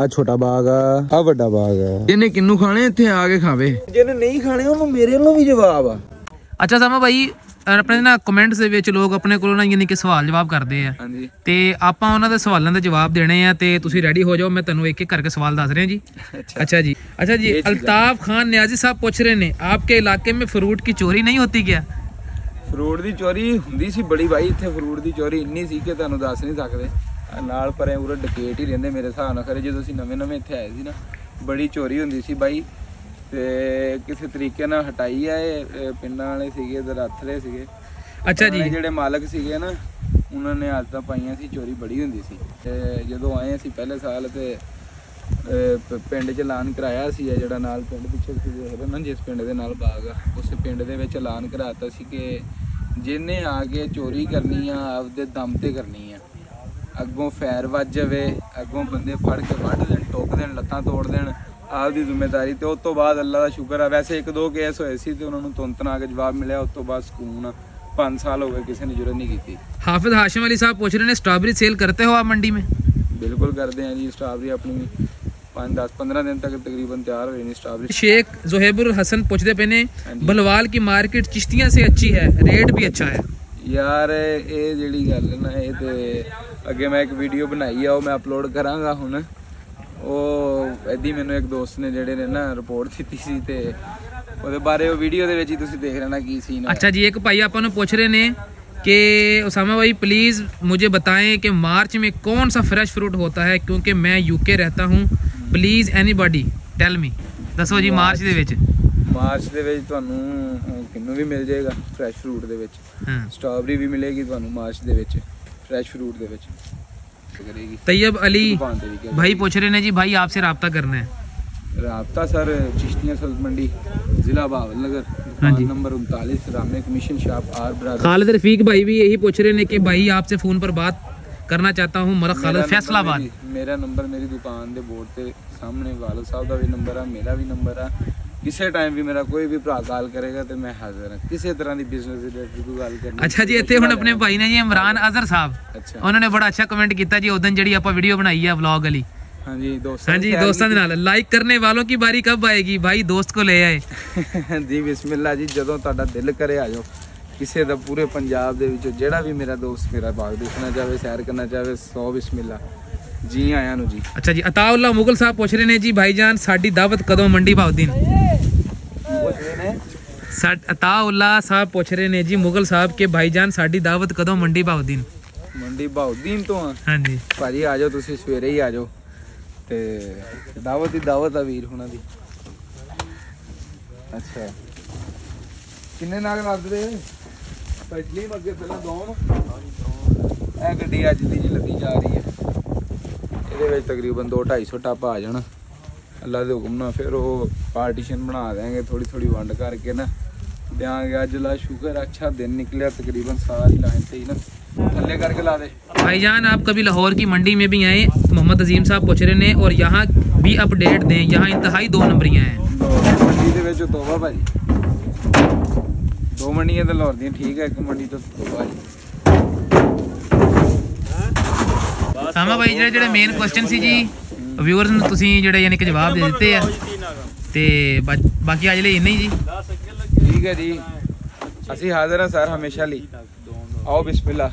ਆ ਛੋਟਾ ਬਾਗ ਆ ਆ ਵੱਡਾ ਬਾਗ ਆ। ਜਿਹਨੇ ਕਿੰਨੂ ਖਾਣੇ? ਇੱਥੇ ਆ ਕੇ ਖਾਵੇ। ਜਿਹਨੇ ਨਹੀਂ ਖਾਣੇ ਉਹਨੂੰ ਮੇਰੇ ਵੱਲੋਂ ਵੀ ਜਵਾਬ ਆ। ਅੱਛਾ ਸਮਾ ਭਾਈ ਆਪਣੇ ਨਾ ਕਮੈਂਟਸ ਦੇ ਵਿੱਚ ਲੋਕ ਆਪਣੇ ਕੋਲੋਂ ਨਾ ਯਾਨੀ ਕਿ ਸਵਾਲ ਜਵਾਬ ਕਰਦੇ ਆ। ਤੇ ਆਪਾਂ ਉਹਨਾਂ ਦੇ ਸਵਾਲਾਂ ਦੇ ਜਵਾਬ ਦੇਣੇ ਆ ਤੇ ਤੁਸੀਂ ਰੈਡੀ ਹੋ ਜਾਓ ਮੈਂ ਤੁਹਾਨੂੰ ਇੱਕ ਇੱਕ ਕਰਕੇ ਸਵਾਲ ਦੱਸ ਰਿਹਾ ਜੀ। ਅੱਛਾ। ਜੀ। ਅੱਛਾ ਜੀ ਅਲਤਾਫ ਖਾਨ ਨਿਆਜ਼ੀ ਸਾਹਿਬ ਪੁੱਛ ਰਹੇ ਨੇ ਆਪਕੇ ਇਲਾਕੇ ਮੇਂ ਫਰੂਟ ਕੀ ਚੋਰੀ ਨਹੀਂ ਹੋਤੀ ਕਿਆ? ਫਰੂਟ ਦੀ ਚੋਰੀ ਹੁੰਦੀ ਸੀ ਬੜੀ ਬਾਈ ਇੱਥੇ ਫਰੂਟ ਦੀ ਚੋਰੀ ਇੰਨੀ ਸੀ ਕਿ ਤੁਹਾਨੂੰ ਦੱਸ ਨਹੀਂ ਸਕਦੇ। ਨਾਲ ਪਰੇ ਉਰੇ ਡਕੇਟ ਹੀ ਰਹਿੰਦੇ ਮੇਰੇ ਹਿਸਾਬ ਨਾਲ ਖਰੇ ਜਦੋਂ ਅਸੀਂ ਨਵੇਂ ਨਵੇਂ ਇੱਥੇ ਆਏ ਸੀ ਨਾ ਬੜੀ ਚੋਰੀ ਹੁੰਦੀ ਸੀ ਬਾਈ। ਤੇ ਕਿਸੇ ਤਰੀਕੇ ਨਾਲ ਹਟਾਈ ਆ ਇਹ ਪਿੰਡਾਂ ਵਾਲੇ ਸੀਗੇ ਦਰਾਥਲੇ ਸੀਗੇ। ਅੱਛਾ ਜੀ। ਜਿਹੜੇ ਮਾਲਕ ਸੀਗੇ ਨਾ ਉਹਨਾਂ ਨੇ ਅੱਜ ਤਾਂ ਪਾਈਆਂ ਸੀ ਚੋਰੀ ਬੜੀ ਹੁੰਦੀ ਸੀ। ਤੇ ਜਦੋਂ ਆਏ ਅਸੀਂ ਪਹਿਲੇ ਸਾਲ ਤੇ ਪਿੰਡ 'ਚ ਐਲਾਨ ਕਰਾਇਆ ਸੀ ਜਿਹੜਾ ਨਾਲ ਪਿੰਡ ਪਿੱਛੇ ਸੀ ਦੇਖਦੇ ਨਾ ਜਿਸ ਪਿੰਡ ਦੇ ਨਾਲ ਬਾਗ ਆ ਉਸ ਪਿੰਡ ਦੇ ਵਿੱਚ ਐਲਾਨ ਕਰਾਤਾ ਸੀ ਕਿ ਜਿਹਨੇ ਆ ਕੇ ਚੋਰੀ ਕਰਨੀ ਆ ਆਪਦੇ ਦਮ ਤੇ ਕਰਨੀ ਅੱਗੋਂ ਫੈਰ ਵੱਜ ਜਾਵੇ ਅੱਗੋਂ ਬੰਦੇ ਫੜ ਕੇ ਵੱਢ ਦੇਣ ਟੋਕ ਦੇਣ ਲੱਤਾਂ ਤੋੜ ਦੇਣ ਆਪਦੀ ਜ਼ਿੰਮੇਵਾਰੀ ਤੇ ਉਸ ਤੋਂ ਬਾਅਦ ਅੱਲਾ ਦਾ ਸ਼ੁਕਰ ਆ ਵੈਸੇ ਇੱਕ ਦੋ ਕੇਸ ਹੋਏ ਸੀ ਤੇ ਉਹਨਾਂ ਨੂੰ ਤੁੰਤ ਨਾਲ ਆ ਕੇ ਜਵਾਬ ਮਿਲਿਆ ਉਸ ਤੋਂ ਬਾਅਦ ਸਕੂਨ ਆ 5 ਸਾਲ ਹੋ ਗਏ ਕਿਸੇ ਨੇ ਜੁਰਤ ਨਹੀਂ ਕੀਤੀ हाफिज हाशिम अली साहब पूछ रहे ने स्ट्रॉबेरी सेल करते हो आप मंडी में ਬਿਲਕੁਲ ਕਰਦੇ ਆ ਜੀ ਸਟ੍ਰਾਬਰੀ ਆਪਣੀ 5 10 15 ਦਿਨ ਤੱਕ ਤਕਰੀਬਨ ਤਿਆਰ ਹੋ ਜਾਣੀ ਸਟ੍ਰਾਬਰੀ शेख जोहेबुर हसन पूछते पे ने हाँ जी। बलवाल की मार्केट चिश्तियां से अच्छी है रेट भी अच्छा है ਯਾਰ ਇਹ ਜਿਹੜੀ ਗੱਲ ਹੈ ਨਾ ਇਹ ਤੇ ਅੱਗੇ ਮੈਂ ਇੱਕ ਵੀਡੀਓ ਬਣਾਈ ਆ ਉਹ ਮੈਂ ਅਪਲੋਡ ਕਰਾਂਗਾ ਹੁਣ ਉਹ ਐਦੀ ਮੈਨੂੰ ਇੱਕ ਦੋਸਤ ਨੇ ਜਿਹੜੇ ਨੇ ਨਾ ਰਿਪੋਰਟ ਦਿੱਤੀ ਸੀ ਤੇ ਉਹਦੇ ਬਾਰੇ ਉਹ ਵੀਡੀਓ ਦੇ ਵਿੱਚ ਹੀ ਤੁਸੀਂ ਦੇਖ ਲੈਣਾ ਕੀ ਸੀਨ ਹੈ अच्छा जी एक भाई अपन पूछ रहे ने कि उसामा भाई प्लीज मुझे बताएं कि मार्च में कौन सा फ्रेश फ्रूट होता है क्योंकि मैं यूके रहता हूँ प्लीज एनीबॉडी टेल मी दसो जी मार्च ਦੇ ਵਿੱਚ ਮਾਰਚ ਦੇ ਵਿੱਚ ਤੁਹਾਨੂੰ ਅਹ, ਕਿੰਨੂ ਵੀ ਮਿਲ ਜਾਏਗਾ ਫਰੈਸ਼ ਫਰੂਟ ਦੇ ਵਿੱਚ ਹਾਂ ਸਟ੍ਰਾਬਰੀ ਵੀ ਮਿਲੇਗੀ ਤੁਹਾਨੂੰ ਮਾਰਚ ਦੇ ਵਿੱਚ ਫਰੈਸ਼ ਫਰੂਟ ਦੇ ਵਿੱਚ ਕਰੇਗੀ तैयब अली ਦੁਕਾਨ ਤੇ ਵੀ ਕਿਹਾ भाई पूछ रहे ने जी भाई आपसे रब्ता करना है ਰਾਬਤਾ ਸਰ ਚਿਸ਼ਤੀਆਂ ਸਬਜ਼ ਮੰਡੀ ਜ਼ਿਲ੍ਹਾ ਭਾਵਲਨਗਰ हाँ जी। ਦੁਕਾਨ ਨੰਬਰ 39 ਰਾਮੇ commission shop R brother Khalid Rafiq भाई भी यही पूछ रहे ने कि भाई आपसे फोन पर बात करना चाहता हूँ मेरा खालिद फैसलाबाद ਮੇਰਾ ਨੰਬਰ ਮੇਰੀ ਦੁਕਾਨ ਦੇ ਬੋਰਡ ਤੇ ਸਾਹਮਣੇ ਵਾਲਦ ਸਾਹਿਬ ਦਾ ਵੀ ਨੰਬਰ ਆ ਮੇਰਾ ਵੀ ਨੰਬਰ ਆ ਕਿਸੇ ਟਾਈਮ ਵੀ ਮੇਰਾ ਕੋਈ ਵੀ ਭਰਾ ਕਾਲ ਕਰੇਗਾ ਤੇ ਮੈਂ ਹਾਜ਼ਰ ਹਾਂ। ਕਿਸੇ ਤਰ੍ਹਾਂ ਦੀ ਬਿਜ਼ਨਸ ਰਿਲੇਟਡ ਕੋਈ ਗੱਲ ਕਰਨੀ ਅੱਛਾ ਜੀ ਇੱਥੇ ਹੁਣ ਆਪਣੇ ਭਾਈ ਨੇ ਜੀ ਇਮਰਾਨ ਅਜ਼ਰ ਸਾਹਿਬ। ਅੱਛਾ। ਉਹਨਾਂ ਨੇ ਬੜਾ ਅੱਛਾ ਕਮੈਂਟ ਕੀਤਾ ਜੀ ਉਦੋਂ ਜਿਹੜੀ ਆਪਾਂ ਵੀਡੀਓ ਬਣਾਈ ਆ ਵਲੌਗ ਵਾਲੀ। ਹਾਂਜੀ ਦੋਸਤਾਂ ਹਾਂਜੀ ਦੋਸਤਾਂ ਦੇ ਨਾਲ। ਲਾਈਕ ਕਰਨੇ ਵਾਲੋਂ ਕੀ ਬਾਰੀ ਕਬ ਆਏਗੀ? ਭਾਈ ਦੋਸਤ ਕੋ ਲੈ ਆਏ। ਜੀ ਬਿਸਮਿਲ੍ਲਾ ਜੀ ਜਦੋਂ ਤੁਹਾਡਾ ਦਿਲ ਕਰੇ ਆ ਜਾਓ ਕਿਸੇ ਦਾ ਪੂਰੇ ਪੰਜਾਬ ਦੇ ਵਿੱਚੋਂ ਜਿਹੜਾ ਵੀ ਮੇਰਾ ਦੋਸਤ ਮੇਰਾ ਬਾਗ ਦੇਖਣਾ ਚਾਹਵੇ ਸੈਰ ਕਰਨਾ ਚਾਹਵੇ ਸੌ ਬਿਸਮਿਲ੍ਲਾ। ਜੀ ਆਇਆਂ ਨੂੰ ਜੀ। ਅੱਛਾ ਜੀ ਅਤਾਉल्ला ਮੁਗਲ ਸਾਹਿਬ ਪੁੱਛ ਰਹੇ ਨੇ ਜੀ ਭਾਈਜਾਨ ਸਾਡੀ ਦਾਵਤ ਕਦੋਂ ਮੰਡੀ ਭਾਉਦੀਨ ਸਾ ਅਤਾਉल्ला ਸਾਹਿਬ ਪੁੱਛ ਰਹੇ ਨੇ ਜੀ ਮੁਗਲ ਸਾਹਿਬ ਕੇ ਭਾਈਜਾਨ ਸਾਡੀ ਦਾਵਤ ਕਦੋਂ ਮੰਡੀ ਭਾਉਦੀਨ ਮੰਡੀ ਬਾਉਦੀਨ ਤੋਂ ਆ? ਹਾਂਜੀ। ਭਾਜੀ ਆ ਜਾਓ ਤੁਸੀਂ ਸਵੇਰੇ ਹੀ ਆ ਜਾਓ। ਤੇ ਦਾਵਤ ਹੀ ਦਾਵਤ ਆ ਵੀਰ ਹੁਣਾਂ ਦੀ। ਅੱਛਾ। ਕਿੰਨੇ ਨਾਗ ਲੱਗਦੇ ਪਹਿਲੀ ਅੱਗੇ ਪਹਿਲਾਂ ਦੋ ਇਹ ਗੱਡੀ ਅੱਜ ਦੀ ਜੀ ਲੱਦੀ ਜਾ ਰਹੀ ਹੈ। ਇਹਦੇ ਵਿੱਚ ਤਕਰੀਬਨ 2 250 ਟੱਪ ਆ ਜਾਣ। ਅੱਲਾ ਦੇ ਹੁਕਮ ਨਾਲ ਫਿਰ ਉਹ ਪਾਰਟੀਸ਼ਨ ਬਣਾ ਦੇਾਂਗੇ ਥੋੜੀ ਥੋੜੀ ਵੰਡ ਕਰਕੇ ਨਾ ਦਿਆਂਗੇ ਅੱਜ ਲਾ ਸ਼ੁਕਰ ਅੱਛਾ ਦਿਨ ਨਿਕਲਿਆ ਤਕਰੀਬਨ ਸਾਰੀ ਲਾਈਨ ਤੇ ਹੀ ਨਾ ਥੱਲੇ ਕਰਕੇ ਲਾ ਦੇ भाईजान आप कभी लाहौर की मंडी में भी आए मोहम्मद अजीम साहब पूछ रहे ने और यहाँ भी अपडेट दें यहाँ इंतहाई दो नंबरियाँ हैं ਲਾਹੌਰ ਮੰਡੀ ਦੇ ਵਿੱਚ ਤੋਬਾ ਭਾਜੀ ਦੋ ਮੰਡੀਆਂ ਤਾਂ ਲਾਹੌਰ ਦੀਆਂ ਠੀਕ ਹੈ ਇੱਕ ਮੰਡੀ ਤੋਂ ਤੋਬਾ ਜੀ ਸਾਮਾ ਭਾਈ ਜਿਹੜੇ ਜਿਹੜੇ ਮੇਨ ਕੁਐਸਚਨ ਸੀ ਜੀ ਵਿਊਅਰਸ ਨੂੰ ਤੁਸੀਂ ਜਿਹੜੇ ਯਾਨੀ ਕਿ ਜਵਾਬ ਦੇ ਦਿੱਤੇ ਆ। ਤੇ ਬਾਕੀ ਅੱਜ ਲਈ ਇੰਨਾ ਹੀ ਜੀ। ਠੀਕ ਹੈ ਜੀ। ਅਸੀਂ ਹਾਜ਼ਰ ਹਾਂ ਸਰ ਹਮੇਸ਼ਾ ਲਈ। ਆਓ ਬਿਸਮਿਲ੍ਲਾ।